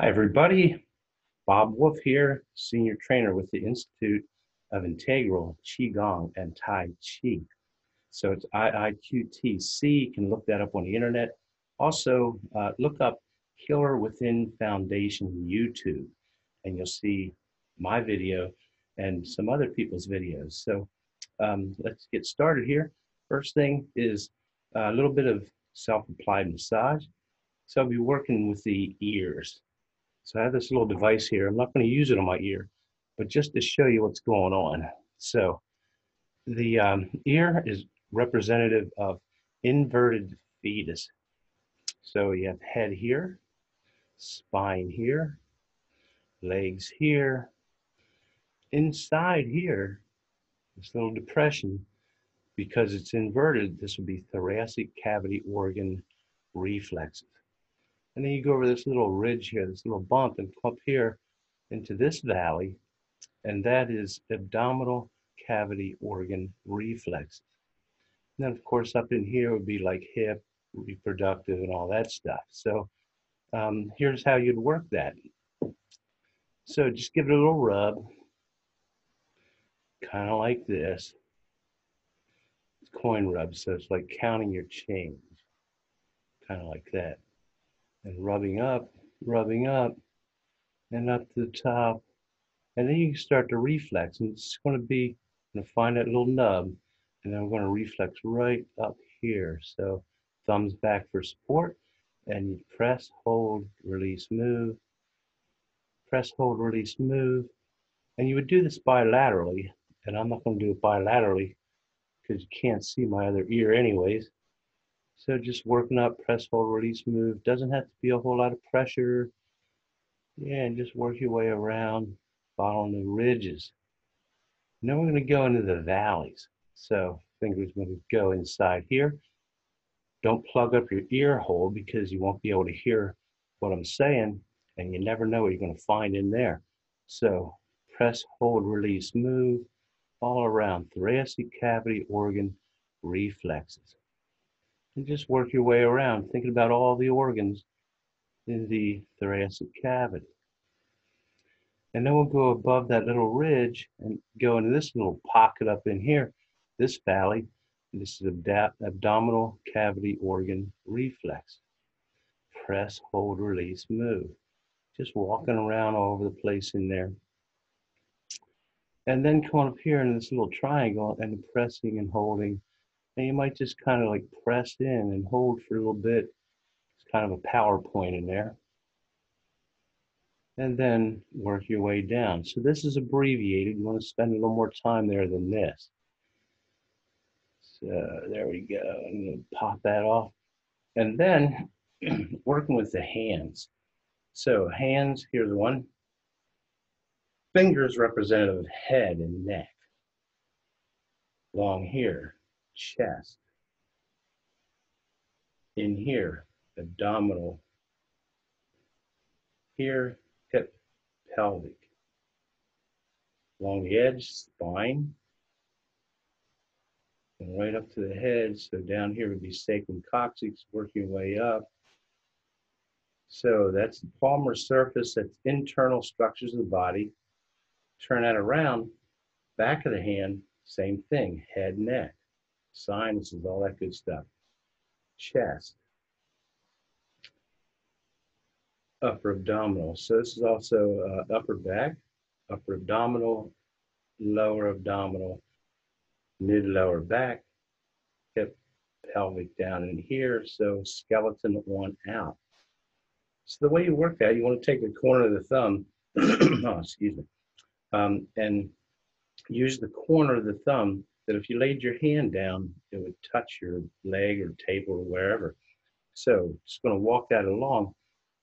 Hi, everybody. Bob Wolfe here, senior trainer with the Institute of Integral Qigong and Tai Chi. So it's IIQTC. You can look that up on the internet. Also, uh, look up Healer Within Foundation YouTube, and you'll see my video and some other people's videos. So um, let's get started here. First thing is a little bit of self-applied massage. So I'll be working with the ears. So I have this little device here. I'm not going to use it on my ear, but just to show you what's going on. So the um, ear is representative of inverted fetus. So you have head here, spine here, legs here. Inside here, this little depression, because it's inverted, this would be thoracic cavity organ reflexes. And then you go over this little ridge here, this little bump, and come up here into this valley, and that is abdominal cavity organ reflexes. And then, of course, up in here would be like hip, reproductive, and all that stuff. So um, here's how you'd work that. So just give it a little rub, kind of like this. It's coin rub, so it's like counting your change, kind of like that and rubbing up, rubbing up, and up to the top. And then you start to reflex. And it's going to be, I'm going to find that little nub, and then I'm going to reflex right up here. So thumbs back for support, and you press, hold, release, move. Press, hold, release, move. And you would do this bilaterally, and I'm not going to do it bilaterally because you can't see my other ear anyways. So just working up, press, hold, release, move. Doesn't have to be a whole lot of pressure. Yeah, and just work your way around, following the ridges. Now we're going to go into the valleys. So fingers going to go inside here. Don't plug up your ear hole because you won't be able to hear what I'm saying, and you never know what you're going to find in there. So press, hold, release, move all around thoracic cavity organ reflexes and just work your way around, thinking about all the organs in the thoracic cavity. And then we'll go above that little ridge and go into this little pocket up in here, this valley. This is abd abdominal cavity organ reflex. Press, hold, release, move. Just walking around all over the place in there. And then come up here in this little triangle and pressing and holding and you might just kind of like press in and hold for a little bit. It's kind of a PowerPoint in there. And then work your way down. So this is abbreviated. You want to spend a little more time there than this. So there we go. I'm going to pop that off. And then working with the hands. So hands, here's one. Fingers representative of head and neck. Long here chest. In here, abdominal. Here, hip, pelvic. Along the edge, spine. And right up to the head. So down here would be sacrum coccyx, working way up. So that's the palmar surface, that's internal structures of the body. Turn that around, back of the hand, same thing, head, neck sinuses, all that good stuff. Chest. Upper abdominal. So this is also uh, upper back, upper abdominal, lower abdominal, mid lower back, hip, pelvic down in here. So skeleton one out. So the way you work that, you want to take the corner of the thumb, oh, excuse me, um, and use the corner of the thumb that if you laid your hand down, it would touch your leg or table or wherever. So just going to walk that along.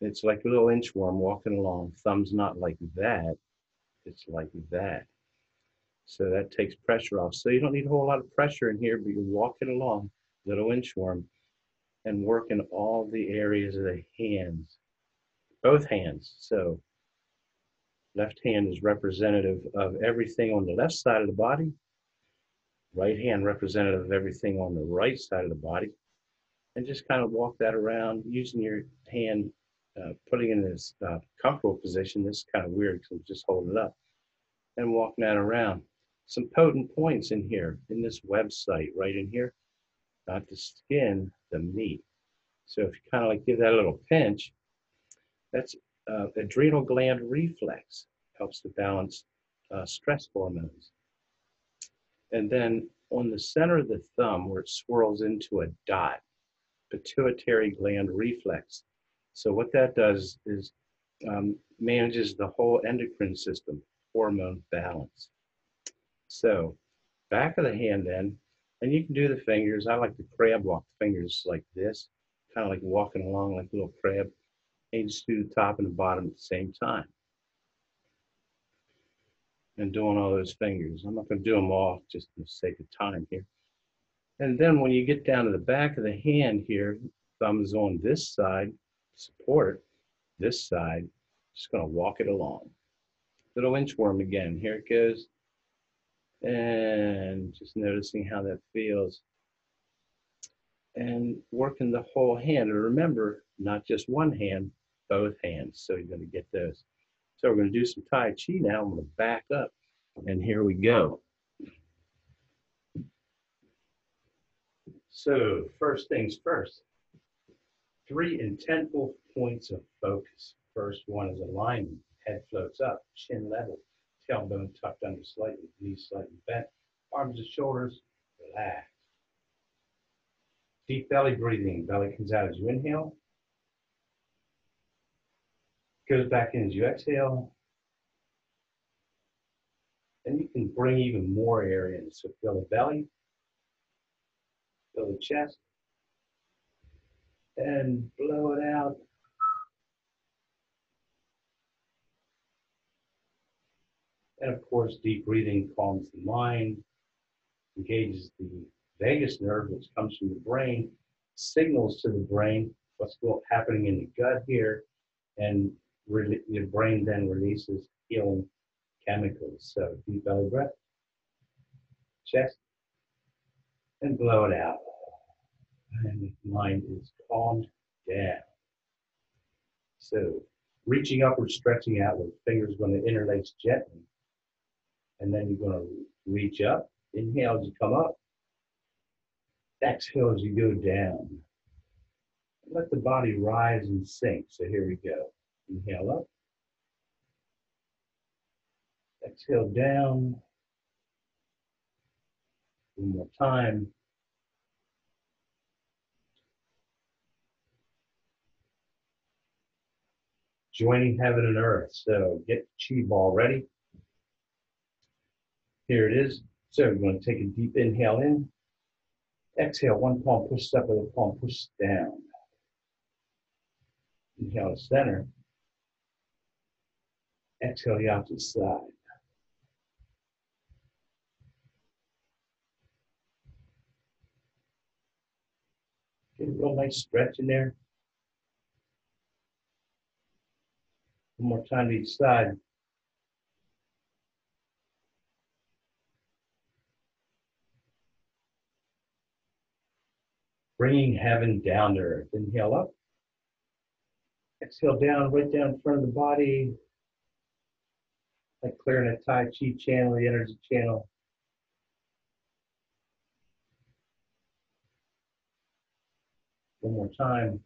It's like a little inchworm walking along. Thumb's not like that. It's like that. So that takes pressure off. So you don't need a whole lot of pressure in here, but you're walking along, little inchworm, and working all the areas of the hands, both hands. So left hand is representative of everything on the left side of the body right hand representative of everything on the right side of the body. And just kind of walk that around using your hand uh, putting in this uh, comfortable position. This is kind of weird because I'm just holding it up and walking that around. Some potent points in here, in this website, right in here. Not the skin, the meat. So if you kind of like give that a little pinch, that's uh, adrenal gland reflex. Helps to balance uh, stress hormones. And then on the center of the thumb, where it swirls into a dot, pituitary gland reflex. So what that does is um, manages the whole endocrine system, hormone balance. So back of the hand then, and you can do the fingers. I like to crab walk the fingers like this, kind of like walking along like a little crab. And just do the top and the bottom at the same time. And doing all those fingers. I'm not going to do them all just for the sake of time here. And then when you get down to the back of the hand here, thumb is on this side, support this side, just gonna walk it along. Little inchworm again, here it goes. And just noticing how that feels. And working the whole hand. And remember, not just one hand, both hands. So you're gonna get those. So we're gonna do some Tai Chi now. I'm gonna back up and here we go. So first things first, three intentful points of focus. First one is alignment. Head floats up, chin level, tailbone tucked under slightly, knees slightly bent, arms and shoulders relaxed. Deep belly breathing. Belly comes out as you inhale. Goes back in as you exhale. And you can bring even more air in. So feel the belly, Fill the chest and blow it out. And of course, deep breathing calms the mind, engages the vagus nerve, which comes from the brain, signals to the brain what's happening in the gut here, and re- your brain then releases healing chemicals. So deep belly breath, chest, and blow it out. And mind is calmed down. So reaching upward, stretching outward, fingers going to interlace gently. And then you're going to reach up. Inhale as you come up. Exhale as you go down. Let the body rise and sink. So here we go. Inhale up. Exhale down. One more time. Joining heaven and earth. So get the chi ball ready. Here it is. So you're going to take a deep inhale in. Exhale, one palm pushes up with a palm pushes down. Inhale to center. Exhale the side. Get a real nice stretch in there. One more time to each side. Bringing heaven down to earth. Inhale up. Exhale down, right down in front of the body. Like clearing a Tai Chi channel, the energy channel. One more time.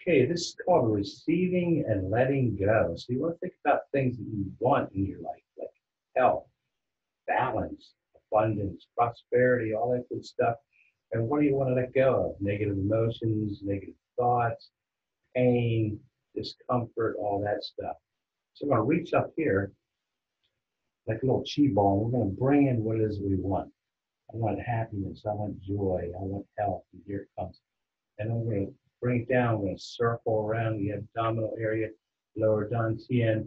Okay, this is called receiving and letting go. So you want to think about things that you want in your life, like health, balance, abundance, prosperity, all that good stuff. And what do you want to let go of? Negative emotions, negative thoughts, pain, discomfort, all that stuff. So I'm going to reach up here like a little chi ball. We're going to bring in what it is we want. I want happiness. I want joy. I want health. And here it comes. And we're going to bring it down. We're going to circle around the abdominal area, lower dantian.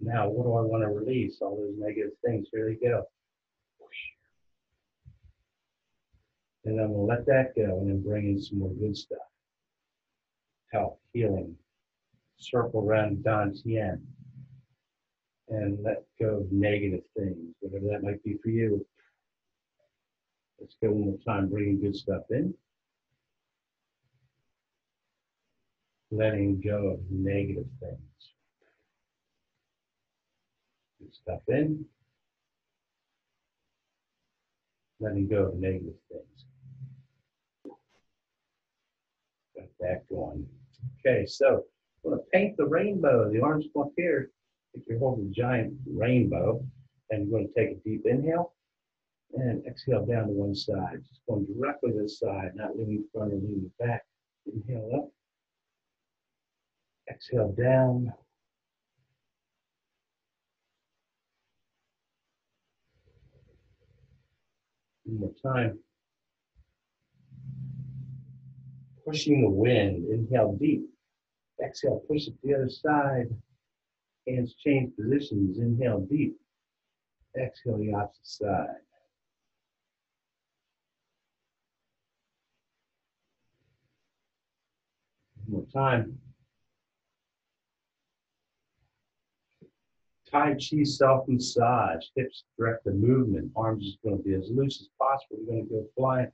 Now, what do I want to release? All those negative things. Here they go. And I'm going to let that go and then bring in some more good stuff. Health, healing. Circle around dantian. And let go of negative things, whatever that might be for you. Let's go one more time, bringing good stuff in. Letting go of negative things. Good stuff in. Letting go of negative things. Going. Okay, so I'm going to paint the rainbow. The arms come up here. If you're holding a giant rainbow, and you're going to take a deep inhale and exhale down to one side. Just going directly to the side, not leaning front or leaning back. Inhale up. Exhale down. One more time. Pushing the wind. Inhale deep. Exhale, push it to the other side. Hands change positions. Inhale deep. Exhale the opposite side. One more time. Tai Chi self massage, hips direct the movement, arms is going to be as loose as possible. We're going to go flying,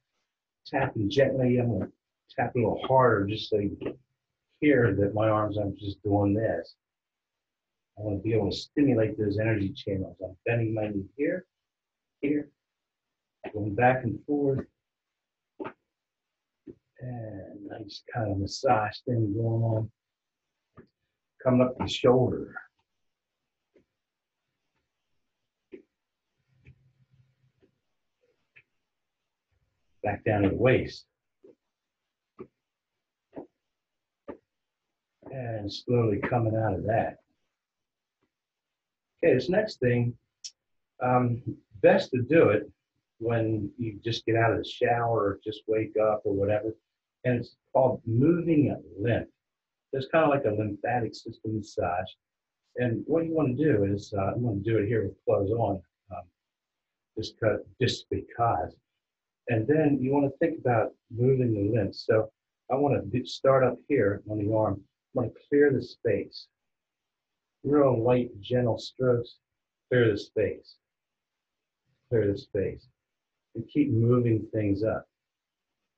tapping gently. I'm going to tap a little harder just so you hear that my arms, I'm just doing this. I want to be able to stimulate those energy channels. I'm bending my knee here, here, going back and forth. And nice kind of massage thing going on. Coming up the shoulder. Back down to the waist. And slowly coming out of that. Okay, this next thing, um, best to do it when you just get out of the shower or just wake up or whatever. And it's called moving a lymph. It's kind of like a lymphatic system massage. And what you want to do is, uh, I'm going to do it here with clothes on, um, just, just because. And then you want to think about moving the lymph. So I want to start up here on the arm. Want to clear the space real light, gentle strokes, clear the space. Clear the space. And keep moving things up.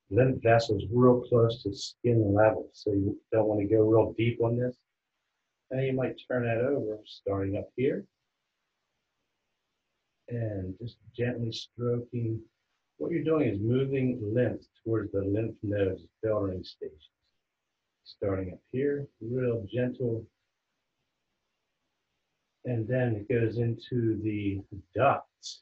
Lymph vessels real close to skin level, so you don't want to go real deep on this. And you might turn that over, starting up here. And just gently stroking. What you're doing is moving lymph towards the lymph nodes, filtering stations. Starting up here, real gentle and then it goes into the ducts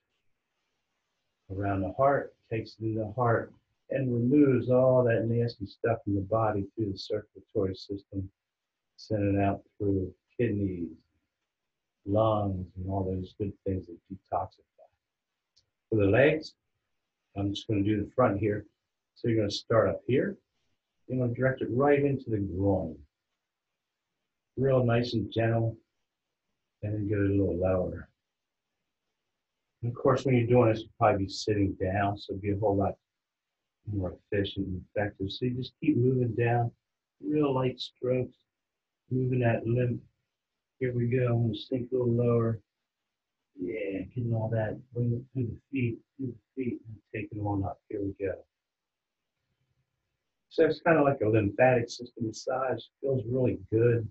around the heart, takes it into the heart, and removes all that nasty stuff from the body through the circulatory system, send it out through kidneys, lungs, and all those good things that detoxify. For the legs, I'm just going to do the front here. So you're going to start up here. To direct it right into the groin. Real nice and gentle and then get it a little lower. And of course, when you're doing this, you'll probably be sitting down, so it'll be a whole lot more efficient and effective. So you just keep moving down, real light strokes, moving that lymph. Here we go. I'm to sink a little lower. Yeah, getting all that. Bring it through the feet, through the feet, and take it on up. Here we go. So it's kind of like a lymphatic system massage. Feels really good.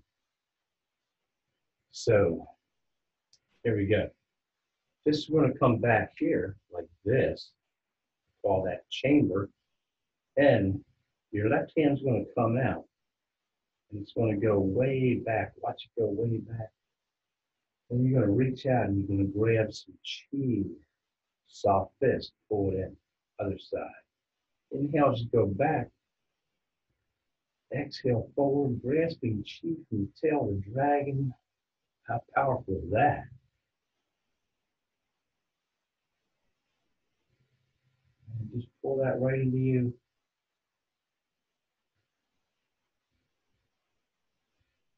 So here we go. This is going to come back here like this, call that chamber, and your left hand's going to come out. And it's going to go way back. Watch it go way back. And you're going to reach out and you're going to grab some chi. Soft fist, pull it in, other side. Inhale, just go back. Exhale forward, grasping from the tail the dragon. How powerful is that? And just pull that right into you.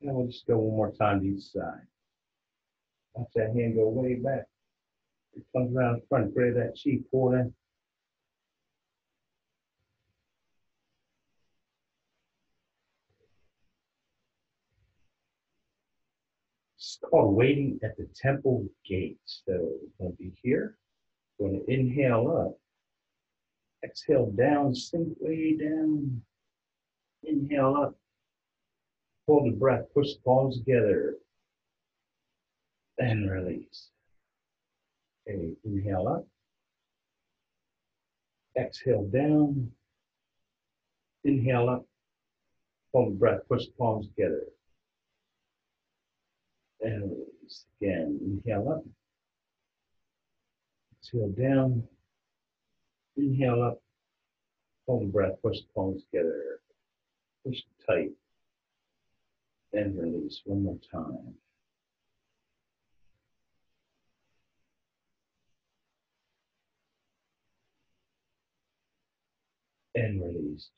And we'll just go one more time to each side. Watch that hand go way back. It comes around the front, grab that chi, pull it in. Called waiting at the temple gate. So going to be here. Going to inhale up Exhale down, sink way down. Inhale up. Hold the breath, push the palms together. And release. Okay, inhale up. Exhale down. Inhale up. Hold the breath, push the palms together. Release. Again, inhale up. Exhale down. Inhale up. Hold the breath, push the palms together. Push tight. And release one more time. And release.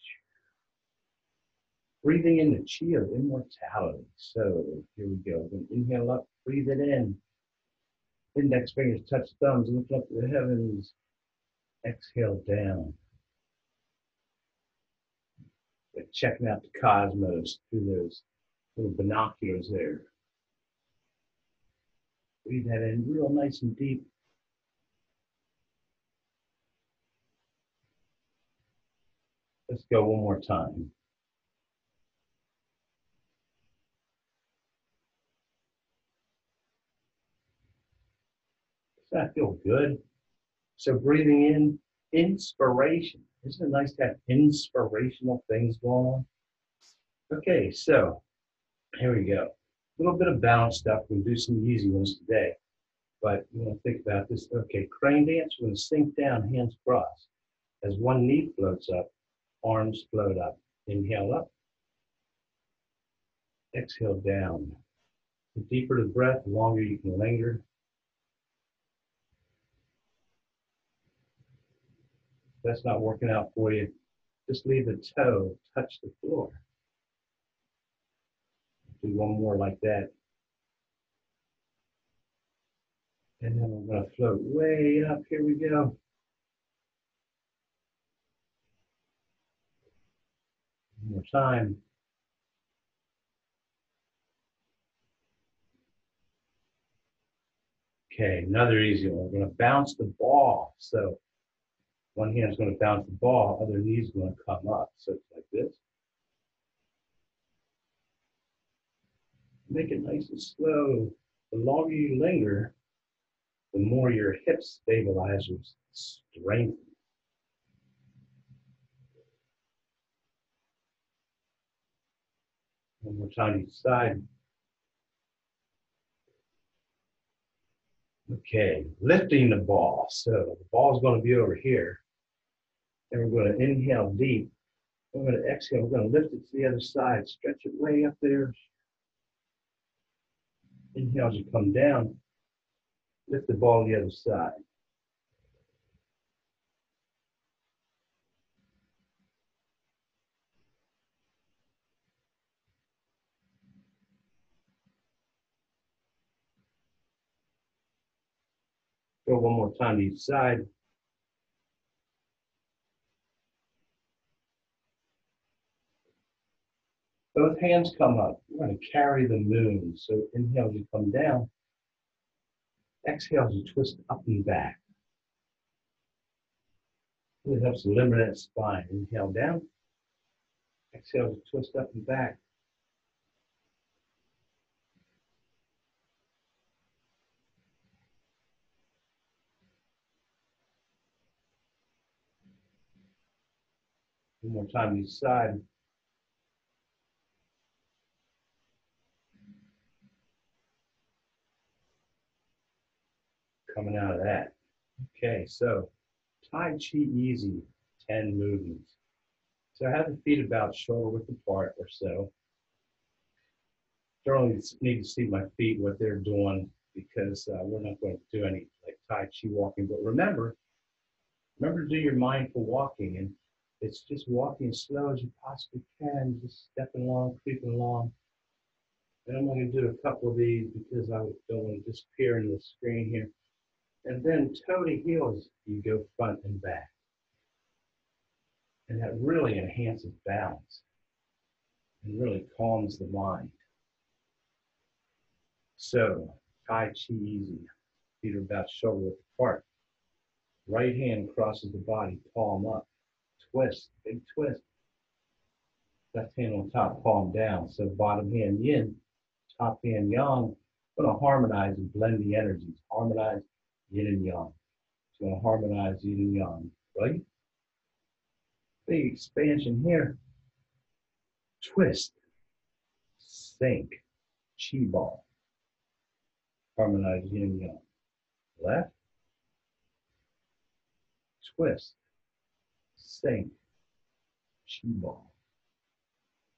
Breathing in the chi of immortality. So here we go. Inhale up, breathe it in. Index fingers touch thumbs, look up to the heavens. Exhale down. Checking out the cosmos through those little binoculars there. Breathe that in real nice and deep. Let's go one more time. That feel good? So breathing in inspiration. Isn't it nice to have inspirational things going on? Okay, so here we go. A little bit of balance stuff. We'll do some easy ones today. But you want to think about this. Okay, crane dance. We're going to sink down, hands crossed. As one knee floats up, arms float up. Inhale up. Exhale down. The deeper the breath, the longer you can linger. That's not working out for you, just leave the toe touch the floor. Do one more like that. And then we're going to float way up. Here we go. One more time. Okay, another easy one. We're going to bounce the ball. So one hand's going to bounce the ball, other knee's going to come up. So it's like this. Make it nice and slow. The longer you linger, the more your hip stabilizers strengthen. One more time each side. Okay, lifting the ball. So the ball is going to be over here. And we're going to inhale deep. We're going to exhale. We're going to lift it to the other side. Stretch it way up there. Inhale as you come down. Lift the ball to the other side. Go one more time to each side. Both hands come up. You're going to carry the moon. So inhale as you come down. Exhale as you twist up and back. It helps limber that spine. Inhale down. Exhale you twist up and back. One more time each side. Coming out of that. Okay, so Tai Chi Easy, 10 movements. So I have the feet about shoulder width apart or so. Don't really need to see my feet, what they're doing, because uh, we're not going to do any like Tai Chi walking. But remember, remember to do your mindful walking. And it's just walking as slow as you possibly can, just stepping along, creeping along. And I'm going to do a couple of these because I don't want to disappear in the screen here. And then toe to heels, you go front and back. And that really enhances balance and really calms the mind. So, Tai Chi easy. Feet are about shoulder width apart. Right hand crosses the body, palm up. twist, big twist. Left hand on top, palm down. So bottom hand yin, top hand yang. Going to harmonize and blend the energies. Harmonize yin and yang. It's going to harmonize yin and yang, right? Big expansion here. Twist, sink, chi ball. Harmonize yin and yang. Left, twist, sink, chi ball.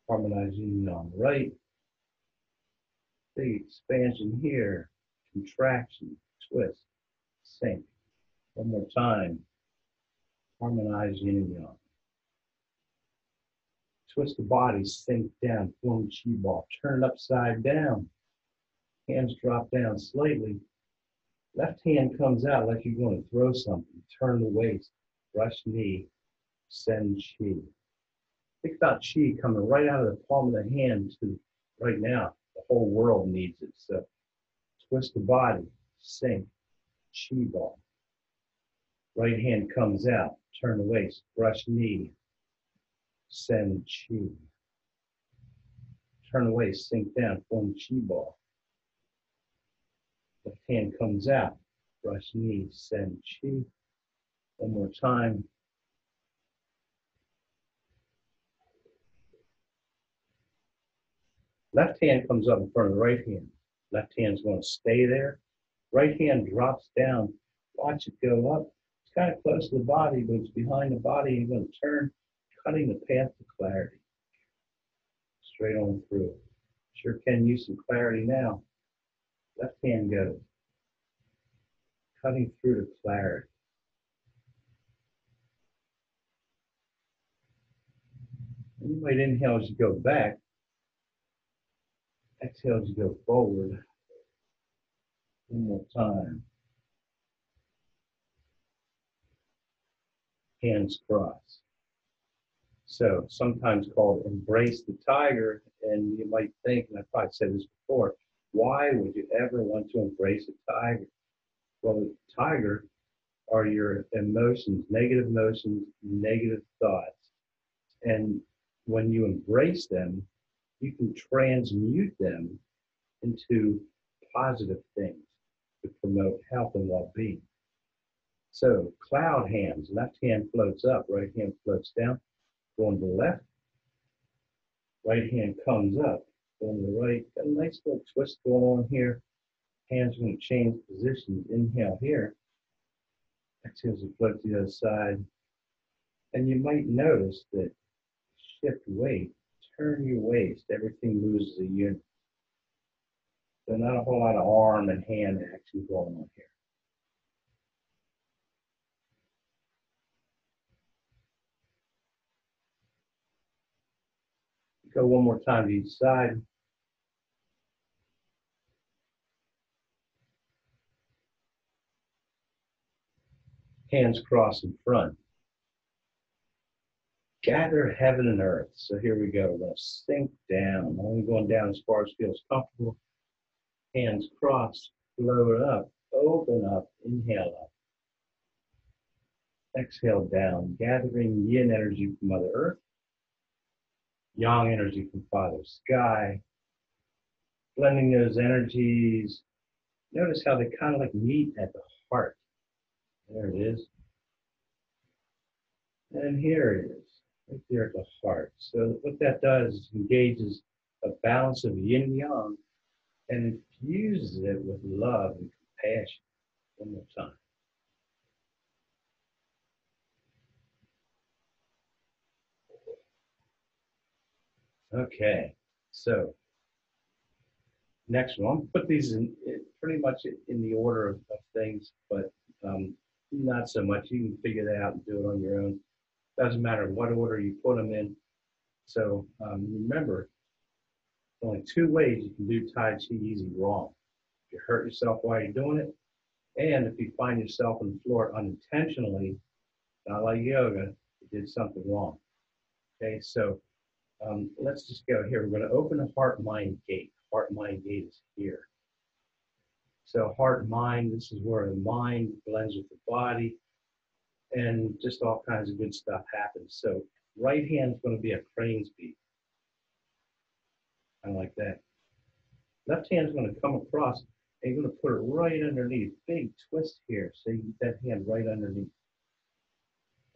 Harmonize yin and yang. Right, big expansion here, contraction, twist, sink. One more time. Harmonize yin and yang. Twist the body, sink down, form chi ball. Turn it upside down. Hands drop down slightly. Left hand comes out like you're going to throw something. Turn the waist, brush knee, send chi. Think about chi coming right out of the palm of the hand to right now. The whole world needs it. So twist the body, sink, chi ball. Right hand comes out, turn the waist, brush knee, send chi. Turn away, sink down, form chi ball. Left hand comes out, brush knee, send chi. One more time. Left hand comes up in front of the right hand. Left hand's going to stay there. Right hand drops down. Watch it go up. It's kind of close to the body, but it's behind the body. You're going to turn, cutting the path to clarity. Straight on through. Sure can use some clarity now. Left hand goes. Cutting through to clarity. You might inhale as you go back. Exhale as you go forward. One more time. Hands crossed. So sometimes called embrace the tiger. And you might think, and I probably said this before, why would you ever want to embrace a tiger? Well, the tiger are your emotions, negative emotions, negative thoughts. And when you embrace them, you can transmute them into positive things to promote health and well-being. So cloud hands, left hand floats up, right hand floats down, going to the left, right hand comes up, going to the right. Got a nice little twist going on here. Hands going to change positions. Inhale here. Exhale you float to the other side. And you might notice that shift weight, turn your waist, everything moves as a unit. So not a whole lot of arm and hand action going on here. Go one more time to each side. Hands crossed in front. Gather heaven and earth. So here we go. We're going to sink down. I'm only going down as far as feels comfortable. Hands crossed, float up, open up, inhale up. Exhale down, gathering yin energy from Mother Earth, yang energy from Father Sky, blending those energies. Notice how they kind of like meet at the heart. There it is. And here it is, right there at the heart. So what that does is engages a balance of yin yang and infuses it with love and compassion. One more time. Okay, so next one. Put these in pretty much in the order of, of things, but um, not so much. You can figure that out and do it on your own. Doesn't matter what order you put them in. So um, remember, only two ways you can do Tai Chi easy wrong. If you hurt yourself while you're doing it, and if you find yourself on the floor unintentionally, not like yoga, you did something wrong. Okay, so um, let's just go here. We're going to open the heart mind gate. Heart mind gate is here. So heart mind, this is where the mind blends with the body. and just all kinds of good stuff happens. So right hand is going to be a crane's beak. Kind of like that. Left hand is going to come across and you're going to put it right underneath. Big twist here. So you get that hand right underneath.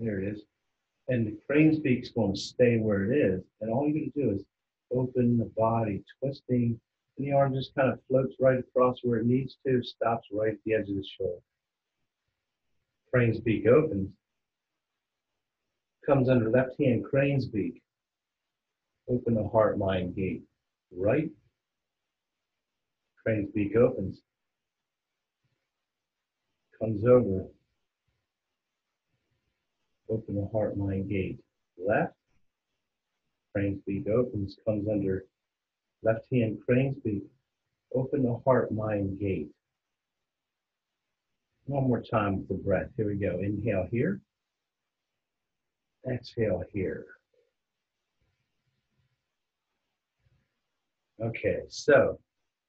There it is. And the crane's beak is going to stay where it is. And all you're going to do is open the body, twisting, and the arm just kind of floats right across where it needs to, stops right at the edge of the shoulder. Crane's beak opens, comes under left hand crane's beak. Open the heart mind gate. Right. Crane's beak opens. Comes over. Open the heart mind gate. Left. Crane's beak opens, comes under left hand crane's beak. Open the heart mind gate. One more time with the breath. Here we go. Inhale here. Exhale here. Okay, so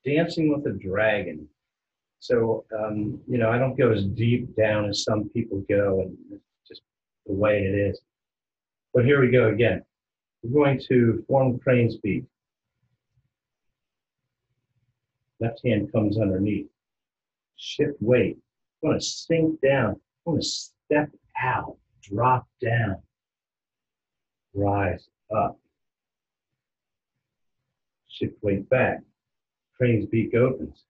dancing with a dragon. So, um, you know, I don't go as deep down as some people go, and it's just the way it is. But here we go again. We're going to form crane's beak. Left hand comes underneath. Shift weight. I'm going to sink down. I'm going to step out, drop down, rise up. Shift weight back. Crane's beak opens.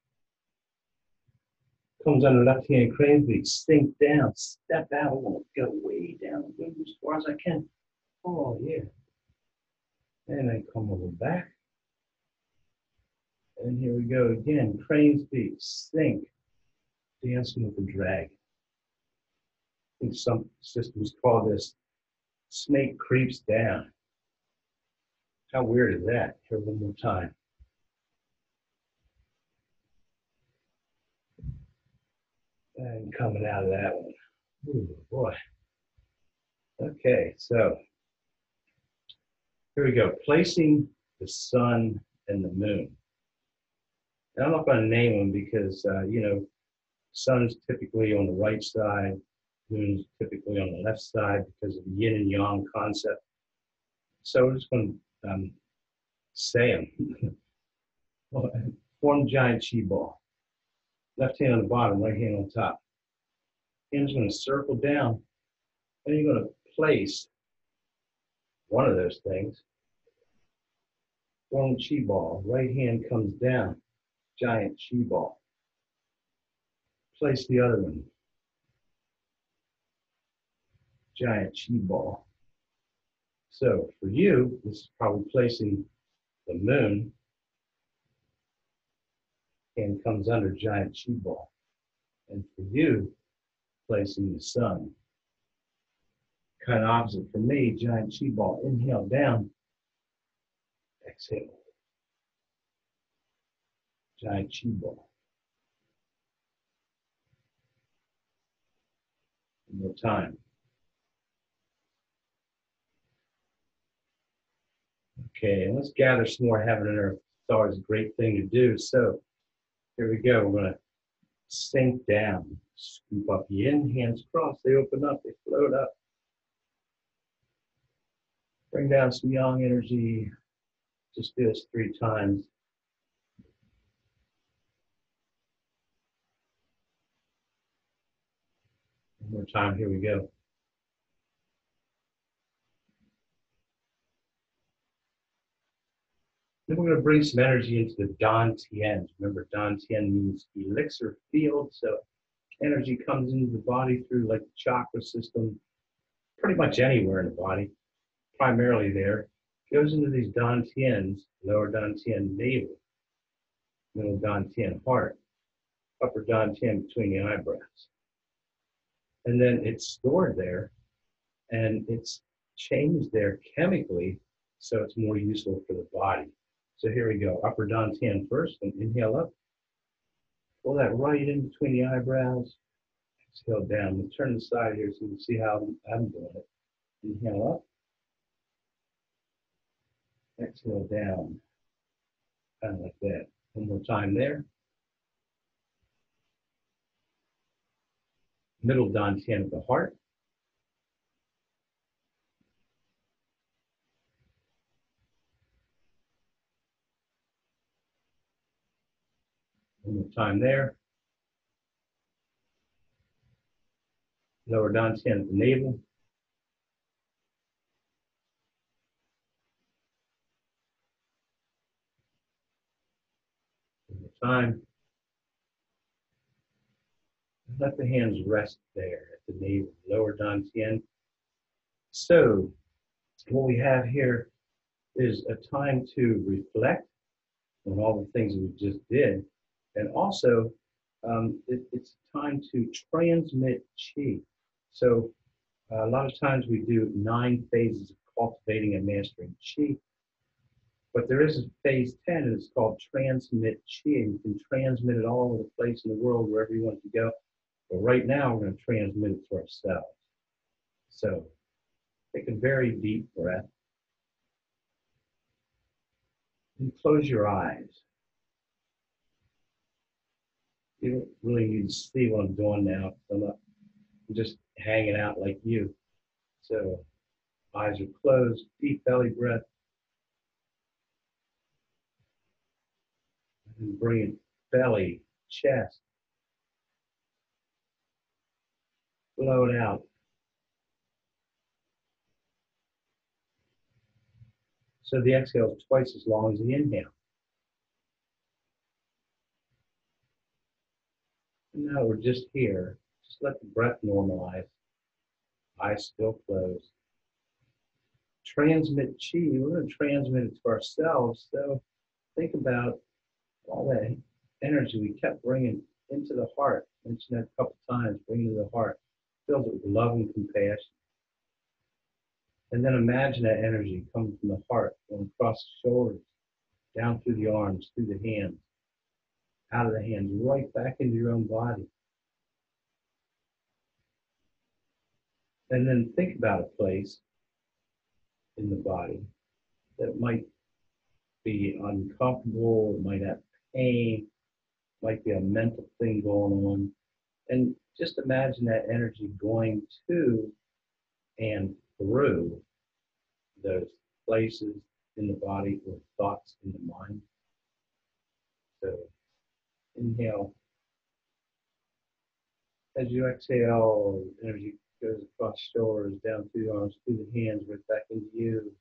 Comes under left hand crane's beak. Sink down, step out. I'm going to go way down, go as far as I can. Oh, yeah. And then come over back. And here we go again. Crane's beak, sink, dancing with the dragon. I think some systems call this snake creeps down. How weird is that? Here one more time. And coming out of that one. Ooh, boy. Okay, so here we go. Placing the sun and the moon. And I'm not going to name them because, uh, you know, sun's typically on the right side, moon's typically on the left side because of the yin and yang concept. So we're just going um, them. Form giant chi ball. Left hand on the bottom, right hand on top. Hand's going to circle down, and you're going to place one of those things. Form chi ball. Right hand comes down, giant chi ball. Place the other one. Giant chi ball. So for you, this is probably placing the moon and comes under giant chi ball. And for you, placing the sun. Kind of opposite for me, giant chi ball. Inhale down, exhale. Giant chi ball. One more time. Okay, and let's gather some more heaven and earth. It's always a great thing to do. So here we go. We're going to sink down, scoop up the yin, hands cross. They open up, they float up. Bring down some yang energy. Just do this three times. One more time. Here we go. We're going to bring some energy into the Dan Tian. Remember, Dan Tian means elixir field. So energy comes into the body through like the chakra system, pretty much anywhere in the body, primarily there. Goes into these Dan Tians, lower Dan Tian navel, middle Dan Tian heart, upper Dan Tian between the eyebrows. And then it's stored there and it's changed there chemically so it's more useful for the body. So here we go. Upper dantian first, and inhale up. Pull that right in between the eyebrows. Exhale down. We'll turn the side here so you can see how I'm doing it. Inhale up. Exhale down. Kind of like that. One more time there. Middle dantian at the heart. One more time there. Lower dantian at the navel. One more time. Let the hands rest there at the navel, lower dantian. So, what we have here is a time to reflect on all the things we just did, and also um, it, it's time to transmit chi. So uh, a lot of times we do nine phases of cultivating and mastering chi, but there is a phase 10 and it's called transmit chi, and you can transmit it all over the place in the world, wherever you want to go. But right now we're going to transmit it to ourselves. So take a very deep breath. And close your eyes. You don't really need to see what I'm doing now. I'm, not, I'm just hanging out like you. So eyes are closed, deep belly breath. And bring belly, chest. Blow it out. So the exhale is twice as long as the inhale. Now we're just here. Just let the breath normalize. Eyes still closed. Transmit chi. We're going to transmit it to ourselves. So think about all that energy we kept bringing into the heart. Mention that a couple times. Bring to the heart. Fills it with love and compassion. And then imagine that energy coming from the heart, going across the shoulders, down through the arms, through the hands, out of the hands, right back into your own body. And then think about a place in the body that might be uncomfortable, might have pain, might be a mental thing going on. And just imagine that energy going to and through those places in the body or thoughts in the mind. So inhale. As you exhale, energy goes across shoulders, down through the arms, through the hands, right back into you.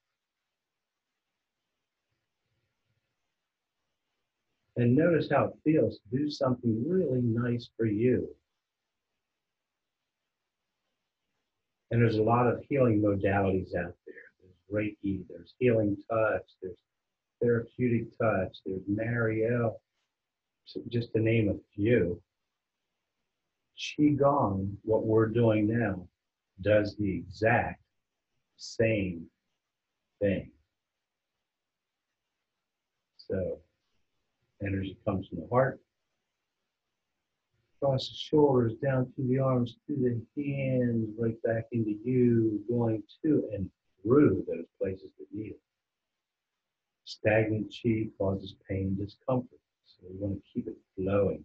And notice how it feels to do something really nice for you. And there's a lot of healing modalities out there. There's Reiki, there's healing touch, there's therapeutic touch, there's Mariel, just to name a few. Qigong, what we're doing now, does the exact same thing. So, energy comes from the heart, across the shoulders, down through the arms, through the hands, right back into you, going to and through those places that need it. Stagnant chi causes pain discomfort, so we want to keep it flowing.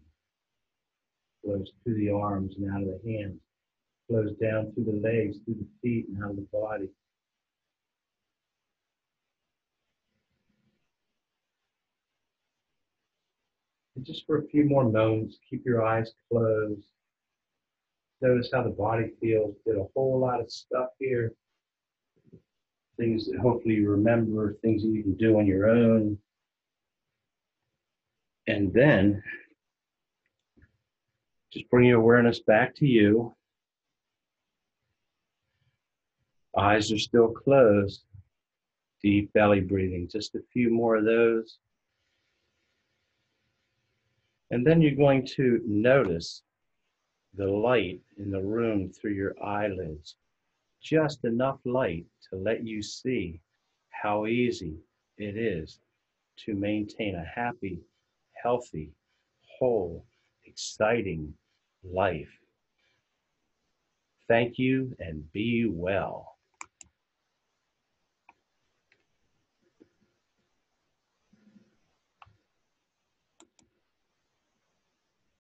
Flows through the arms and out of the hands, flows down through the legs, through the feet, and out of the body. And just for a few more moments, keep your eyes closed. Notice how the body feels. Did a whole lot of stuff here. Things that hopefully you remember, things that you can do on your own. And then just bring your awareness back to you. Eyes are still closed. Deep belly breathing. Just a few more of those. And then you're going to notice the light in the room through your eyelids. Just enough light to let you see how easy it is to maintain a happy, healthy, whole, exciting life. Thank you and be well.